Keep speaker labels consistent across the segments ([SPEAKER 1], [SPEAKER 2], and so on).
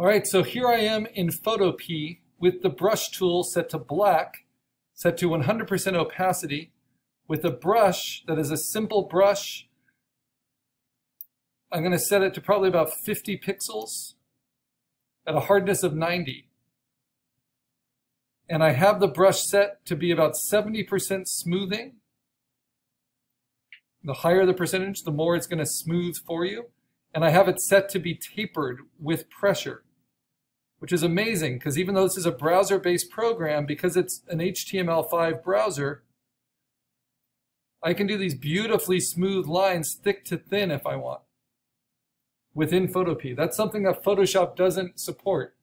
[SPEAKER 1] All right, so here I am in Photopea with the brush tool set to black, set to 100% opacity, with a brush that is a simple brush. I'm going to set it to probably about 50 pixels at a hardness of 90. And I have the brush set to be about 70% smoothing. The higher the percentage, the more it's going to smooth for you. And I have it set to be tapered with pressure which is amazing because even though this is a browser-based program, because it's an HTML5 browser, I can do these beautifully smooth lines thick to thin if I want within Photopea. That's something that Photoshop doesn't support.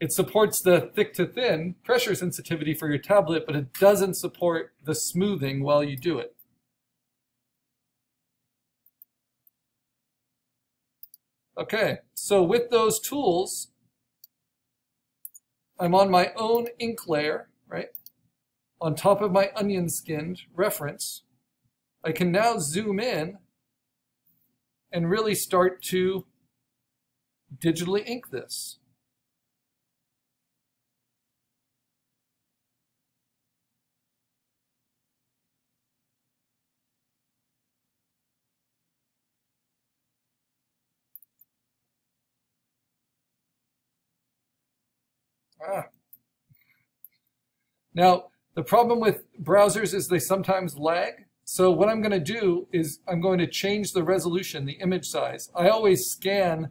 [SPEAKER 1] It supports the thick to thin pressure sensitivity for your tablet, but it doesn't support the smoothing while you do it. Okay, so with those tools, I'm on my own ink layer, right? On top of my onion skinned reference. I can now zoom in and really start to digitally ink this. Ah. Now, the problem with browsers is they sometimes lag. So what I'm going to do is I'm going to change the resolution, the image size. I always scan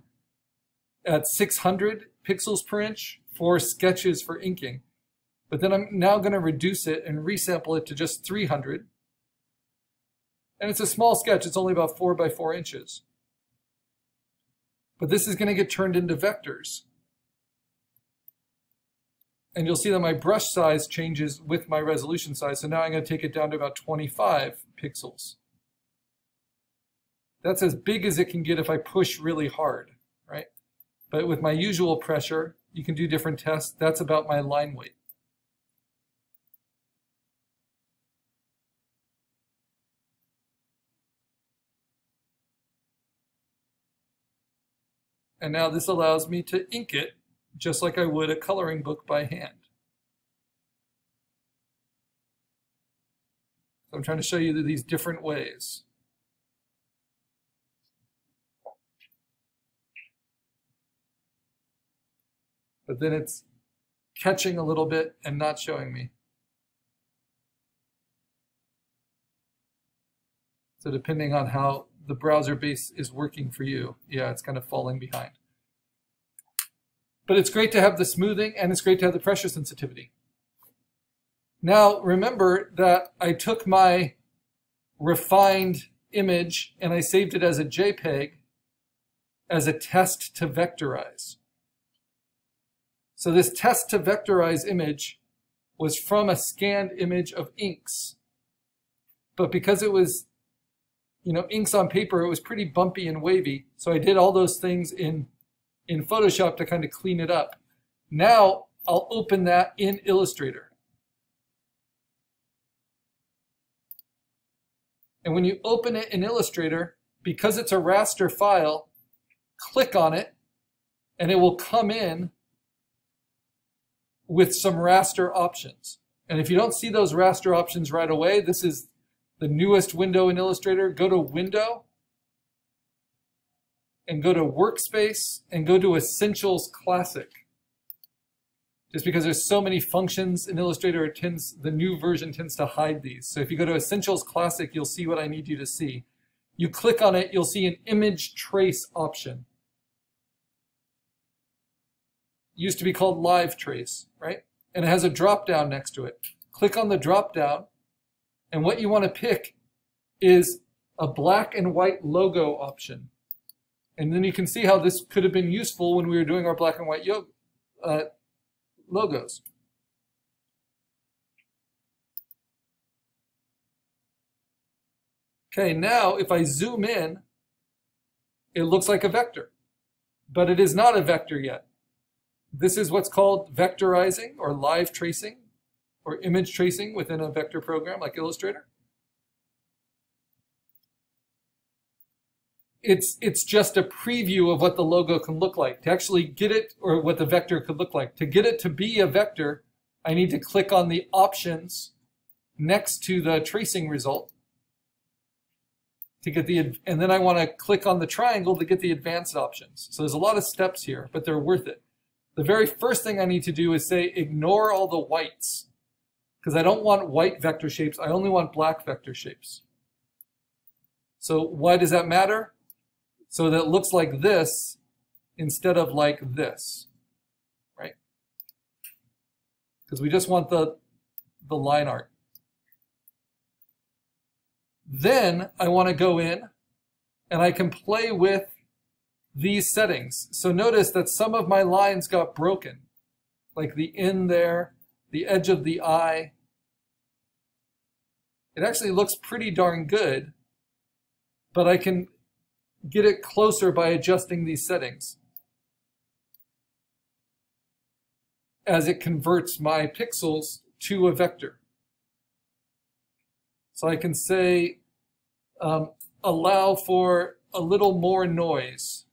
[SPEAKER 1] at 600 pixels per inch for sketches for inking. But then I'm now going to reduce it and resample it to just 300. And it's a small sketch. It's only about 4 by 4 inches. But this is going to get turned into vectors and you'll see that my brush size changes with my resolution size. So now I'm going to take it down to about 25 pixels. That's as big as it can get if I push really hard, right? But with my usual pressure, you can do different tests. That's about my line weight. And now this allows me to ink it just like I would a coloring book by hand. So I'm trying to show you these different ways. But then it's catching a little bit and not showing me. So depending on how the browser base is working for you, yeah, it's kind of falling behind. But it's great to have the smoothing and it's great to have the pressure sensitivity. Now remember that I took my refined image and I saved it as a JPEG as a test to vectorize. So this test to vectorize image was from a scanned image of inks. But because it was, you know, inks on paper, it was pretty bumpy and wavy. So I did all those things in in Photoshop to kind of clean it up. Now I'll open that in Illustrator. And when you open it in Illustrator, because it's a raster file, click on it and it will come in with some raster options. And if you don't see those raster options right away, this is the newest window in Illustrator. Go to Window and go to Workspace and go to Essentials Classic. Just because there's so many functions in Illustrator, it tends, the new version tends to hide these. So if you go to Essentials Classic, you'll see what I need you to see. You click on it, you'll see an image trace option. used to be called Live Trace, right? And it has a drop down next to it. Click on the drop down, and what you want to pick is a black and white logo option. And then you can see how this could have been useful when we were doing our black and white uh, logos. Okay, now if I zoom in, it looks like a vector, but it is not a vector yet. This is what's called vectorizing or live tracing or image tracing within a vector program like Illustrator. It's it's just a preview of what the logo can look like. To actually get it, or what the vector could look like. To get it to be a vector, I need to click on the options next to the tracing result to get the, and then I want to click on the triangle to get the advanced options. So there's a lot of steps here, but they're worth it. The very first thing I need to do is say ignore all the whites because I don't want white vector shapes. I only want black vector shapes. So why does that matter? So that it looks like this instead of like this, right? Because we just want the, the line art. Then I want to go in and I can play with these settings. So notice that some of my lines got broken, like the in there, the edge of the eye. It actually looks pretty darn good, but I can get it closer by adjusting these settings as it converts my pixels to a vector. So I can say, um, allow for a little more noise,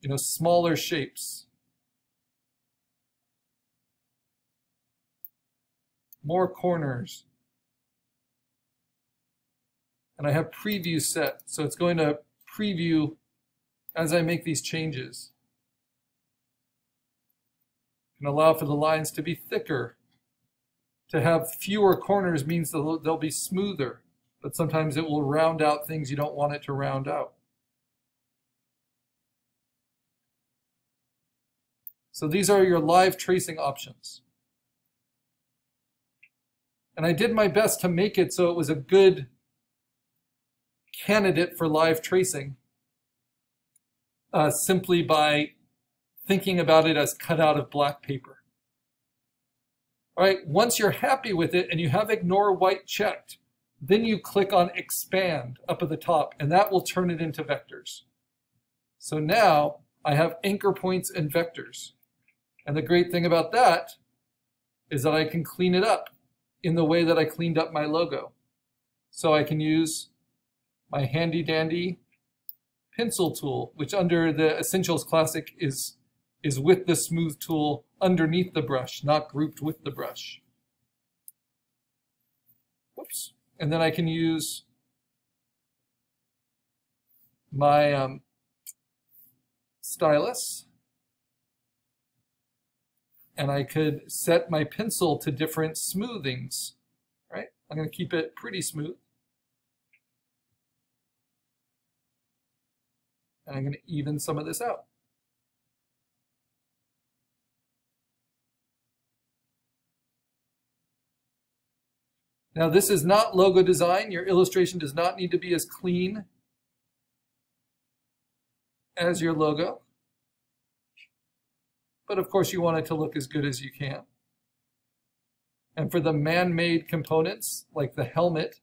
[SPEAKER 1] you know, smaller shapes. More corners. And I have preview set, so it's going to preview as I make these changes. And allow for the lines to be thicker to have fewer corners means they'll, they'll be smoother, but sometimes it will round out things you don't want it to round out. So these are your live tracing options. And I did my best to make it so it was a good candidate for live tracing uh, simply by thinking about it as cut out of black paper. All right, once you're happy with it and you have ignore white checked, then you click on expand up at the top and that will turn it into vectors. So now I have anchor points and vectors. And the great thing about that is that I can clean it up in the way that I cleaned up my logo. So I can use my handy dandy pencil tool, which under the Essentials Classic is, is with the smooth tool underneath the brush, not grouped with the brush. Whoops. And then I can use my um, stylus and I could set my pencil to different smoothings, right? I'm going to keep it pretty smooth. And I'm going to even some of this out. Now this is not logo design. Your illustration does not need to be as clean as your logo. But of course you want it to look as good as you can. And for the man-made components, like the helmet,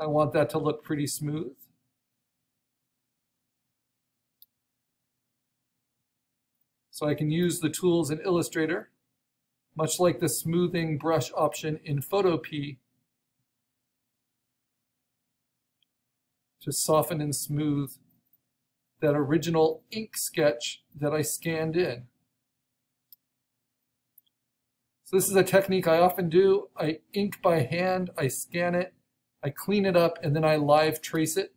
[SPEAKER 1] I want that to look pretty smooth. So I can use the tools in Illustrator much like the smoothing brush option in Photopea, to soften and smooth that original ink sketch that I scanned in. So this is a technique I often do. I ink by hand, I scan it, I clean it up, and then I live trace it.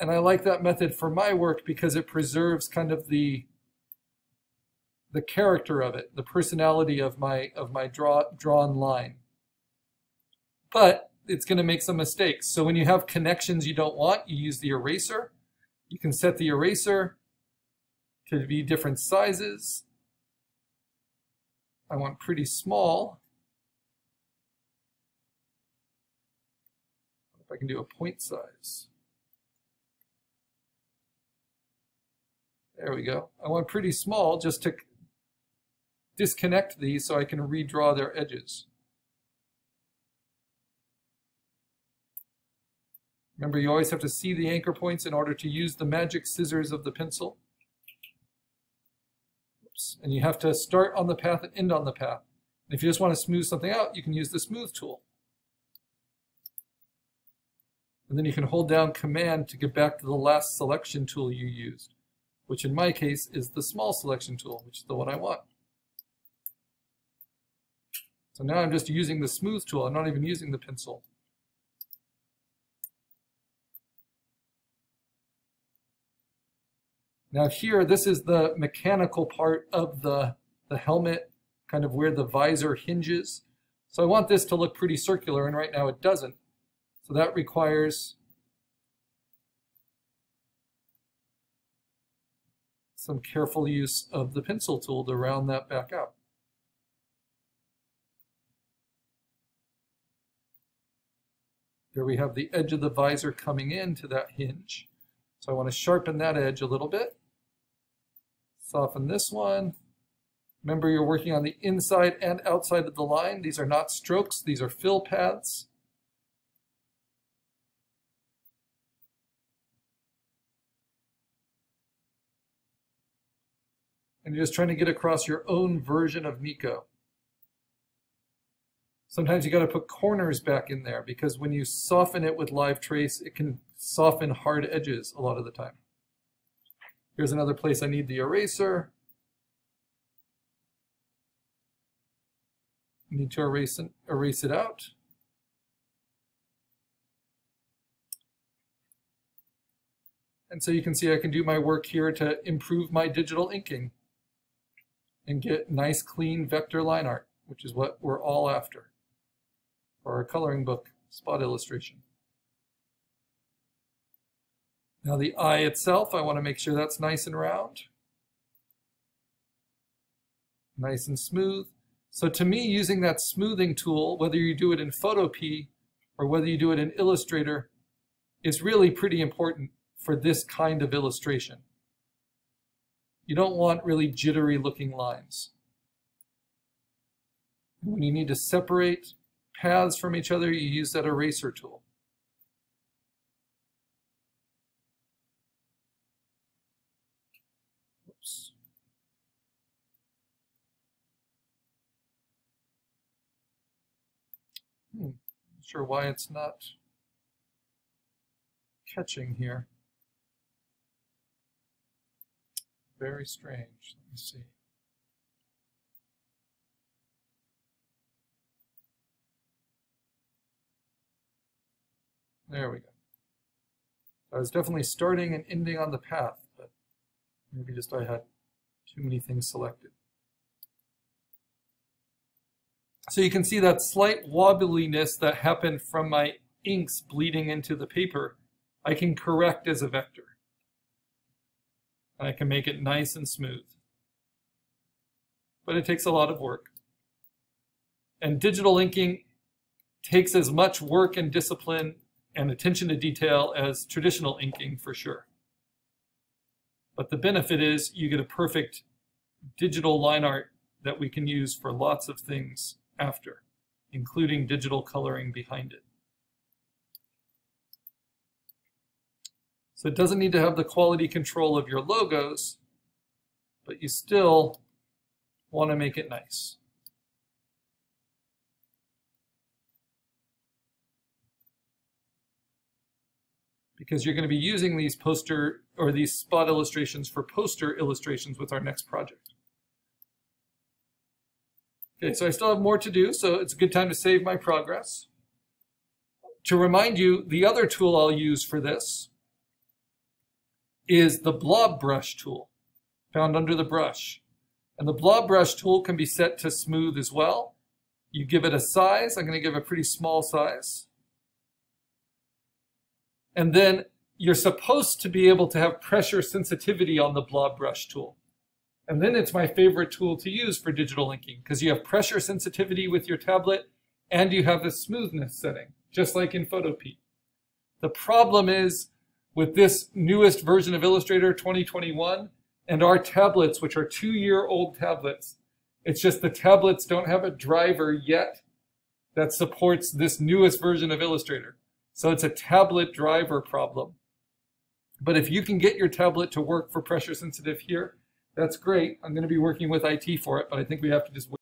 [SPEAKER 1] And I like that method for my work because it preserves kind of the the character of it, the personality of my of my draw, drawn line. But it's going to make some mistakes. So when you have connections you don't want, you use the eraser. You can set the eraser to be different sizes. I want pretty small. If I can do a point size. There we go. I want pretty small just to disconnect these so I can redraw their edges. Remember, you always have to see the anchor points in order to use the magic scissors of the pencil. Oops. And you have to start on the path and end on the path. And if you just want to smooth something out, you can use the smooth tool. And then you can hold down command to get back to the last selection tool you used, which in my case is the small selection tool, which is the one I want. So now I'm just using the smooth tool. I'm not even using the pencil. Now here, this is the mechanical part of the, the helmet, kind of where the visor hinges. So I want this to look pretty circular, and right now it doesn't. So that requires some careful use of the pencil tool to round that back out. Here we have the edge of the visor coming into that hinge. So I want to sharpen that edge a little bit. Soften this one. Remember you're working on the inside and outside of the line. These are not strokes, these are fill paths. And you're just trying to get across your own version of Nico. Sometimes you got to put corners back in there because when you soften it with live trace, it can soften hard edges a lot of the time. Here's another place I need the eraser. need to erase it, erase it out. And so you can see I can do my work here to improve my digital inking and get nice clean vector line art, which is what we're all after for our coloring book spot illustration. Now the eye itself, I want to make sure that's nice and round. Nice and smooth. So to me, using that smoothing tool, whether you do it in Photopea or whether you do it in Illustrator, is really pretty important for this kind of illustration. You don't want really jittery looking lines. When you need to separate paths from each other, you use that eraser tool. Oops. Hmm, not sure why it's not catching here. Very strange. Let me see. There we go. I was definitely starting and ending on the path, but maybe just I had too many things selected. So you can see that slight wobbliness that happened from my inks bleeding into the paper, I can correct as a vector. And I can make it nice and smooth. But it takes a lot of work. And digital inking takes as much work and discipline and attention to detail as traditional inking for sure. But the benefit is you get a perfect digital line art that we can use for lots of things after, including digital coloring behind it. So it doesn't need to have the quality control of your logos, but you still want to make it nice. because you're going to be using these poster or these spot illustrations for poster illustrations with our next project. Okay, so I still have more to do, so it's a good time to save my progress. To remind you, the other tool I'll use for this is the blob brush tool found under the brush. And the blob brush tool can be set to smooth as well. You give it a size. I'm going to give a pretty small size. And then you're supposed to be able to have pressure sensitivity on the blob brush tool. And then it's my favorite tool to use for digital inking because you have pressure sensitivity with your tablet and you have the smoothness setting, just like in Photopea. The problem is with this newest version of Illustrator 2021 and our tablets, which are two-year-old tablets, it's just the tablets don't have a driver yet that supports this newest version of Illustrator. So it's a tablet driver problem. But if you can get your tablet to work for pressure sensitive here, That's great. I'm going to be working with IT for it, but I think we have to just wait.